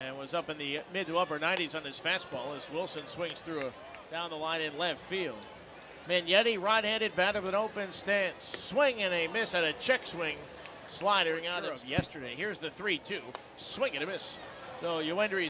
and was up in the mid to upper 90s on his fastball as Wilson swings through a, down the line in left field. Mignetti, right-handed batter with an open stance, swing and a miss at a check swing, sliding out of yesterday. Here's the three-two, swing and a miss. So Yoendrys